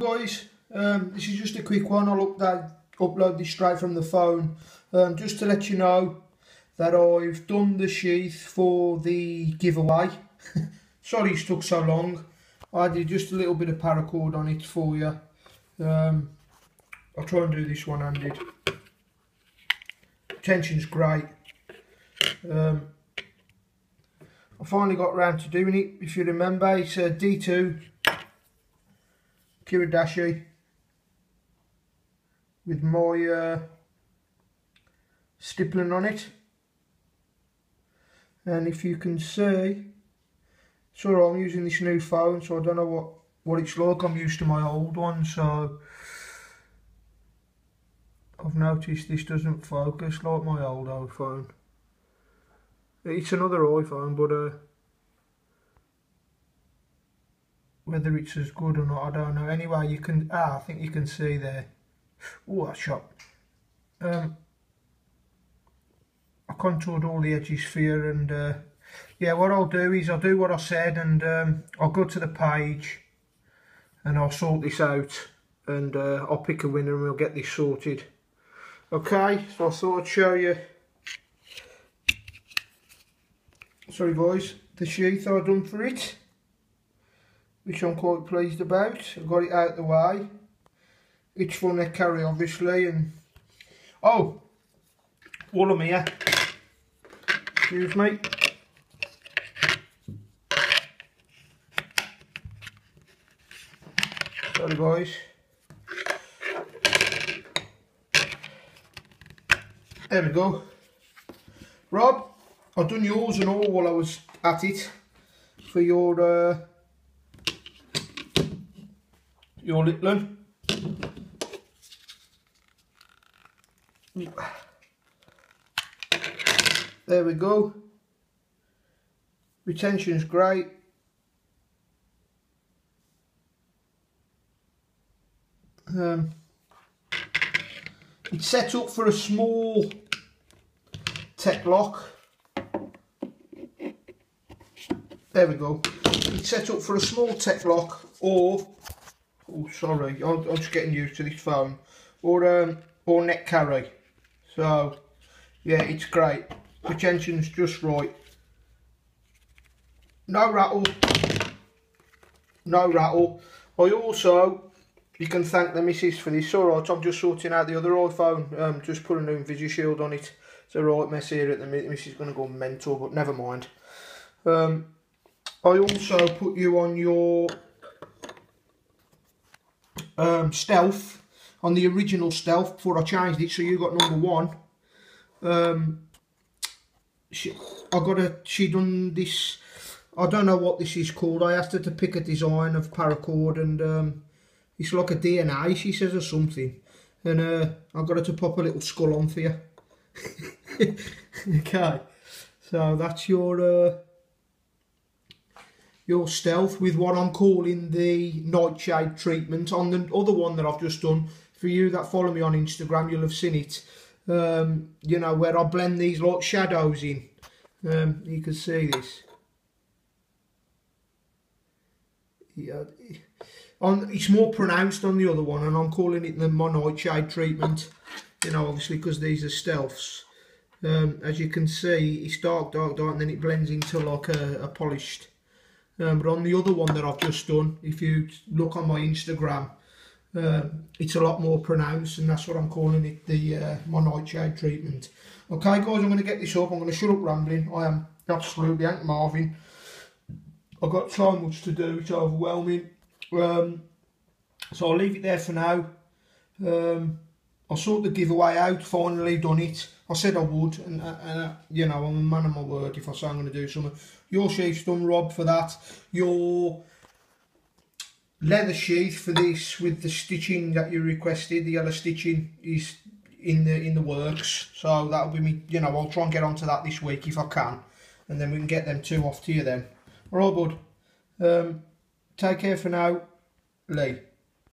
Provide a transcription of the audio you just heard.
guys um, this is just a quick one. I'll upload, upload this straight from the phone. Um, just to let you know that I've done the sheath for the giveaway. Sorry it took so long. I did just a little bit of paracord on it for you. Um, I'll try and do this one handed tension's great. Um, I finally got around to doing it if you remember. It's a D2 Kiridashi with my uh, stippling on it. And if you can see so I'm using this new phone so I don't know what what it's like. I'm used to my old one so I've noticed this doesn't focus like my old iPhone. It's another iPhone but uh, whether it's as good or not I don't know. Anyway you can ah I think you can see there. Oh that shot. Um, I contoured all the edges here and uh, yeah what I'll do is I'll do what I said and um, I'll go to the page and I'll sort this out and uh, I'll pick a winner and we'll get this sorted. Okay so I thought I'd show you. Sorry boys. The sheath I've done for it which I'm quite pleased about. I've got it out the way. It's for neck carry obviously and oh all of here. Excuse me. Sorry boys. There we go. Rob, I've done yours and all while I was at it for your uh, your little There we go. Retention's great. Um, it's set up for a small Tek-Lok. There we go. It's set up for a small Tek-Lok or oh sorry I'm, I'm just getting used to this phone. Or um or neck carry. So yeah it's great. The tension's just right. No rattle. No rattle. I also you can thank the missus for this. Alright I'm just sorting out the other iPhone. Um, just put a new Shield on it. It's a right mess here at the minute. Missus is going to go mental but never mind. Um, I also put you on your um, Stealth on the original Stealth before I changed it. So you got number one. Um, she, I got a. She done this. I don't know what this is called. I asked her to pick a design of paracord and um, it's like a DNA. She says or something, and uh, I got her to pop a little skull on for you. okay, so that's your. Uh, your stealth with what I'm calling the nightshade treatment. On the other one that I've just done, for you that follow me on Instagram, you'll have seen it. Um, you know, where I blend these like shadows in. Um, you can see this. Yeah, on it's more pronounced on the other one, and I'm calling it the nightshade treatment. You know, obviously because these are stealths. Um, as you can see, it's dark, dark, dark, and then it blends into like a, a polished um, but on the other one that I've just done, if you look on my Instagram, uh, it's a lot more pronounced and that's what I'm calling it, the uh, my nightshade treatment. Okay guys, I'm going to get this up, I'm going to shut up rambling. I am absolutely Hank Marvin. I've got so much to do, it's overwhelming. Um, so I'll leave it there for now. Um, I sort the giveaway out, finally done it. I said I would, and, uh, and uh, you know, I'm a man of my word if I say I'm going to do something. Your sheath's done, Rob, for that. Your leather sheath for this with the stitching that you requested, the yellow stitching is in the in the works. So that'll be me, you know, I'll try and get onto that this week if I can. And then we can get them two off to you then. Alright, bud. Um, take care for now. Lee.